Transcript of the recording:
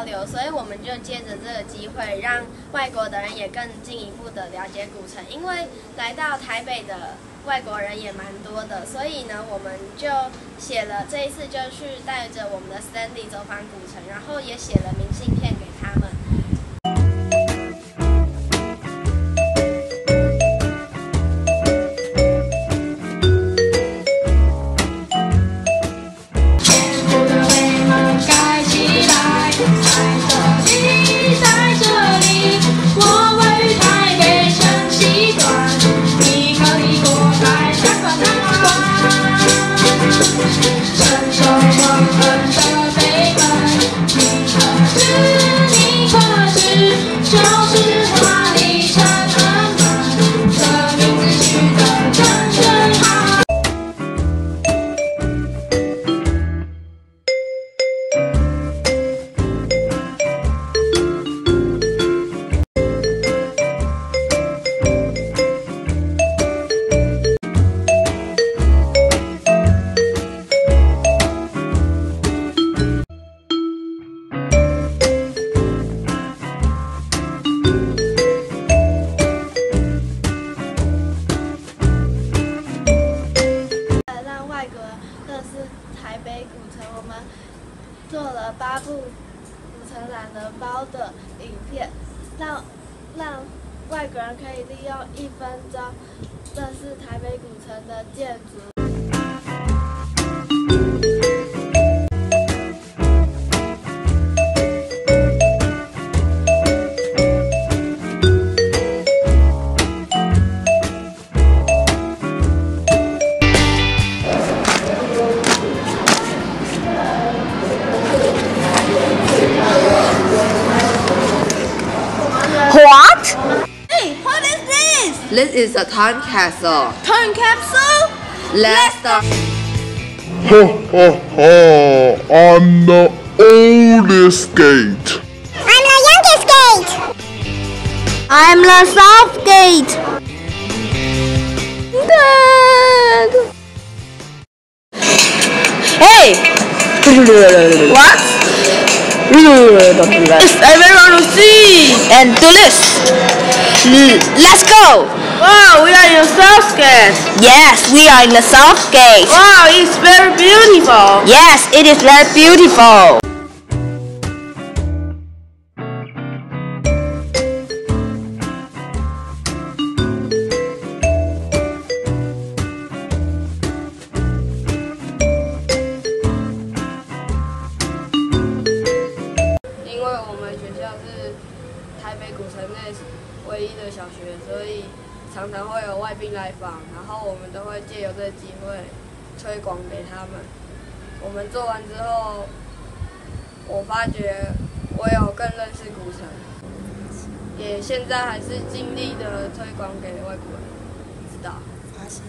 交流，所以我们就借着这个机会，让外国的人也更进一步的了解古城。因为来到台北的外国人也蛮多的，所以呢，我们就写了这一次就去带着我们的 Stanley 走访古城，然后也写了明信片让这是台北古城，我们做了八部古城懒人包的影片，让让外国人可以利用一分钟认识台北古城的建筑。This? This is a time capsule. Time capsule? Let's start. Ha ha ha! I'm the oldest gate. I'm the youngest gate. I'm the south gate. Dad. Hey! What? It's everyone to see. and do this. L- Let's go. Wow, we are in the south gate. Yes, we are in the South Gate. Wow, it's very beautiful. Yes, it is very beautiful. 台北古城内唯一的小学，所以常常会有外宾来访，然后我们都会借由这机会推广给他们。我们做完之后，我发觉我有更认识古城，也现在还是尽力的推广给外国人知道。发现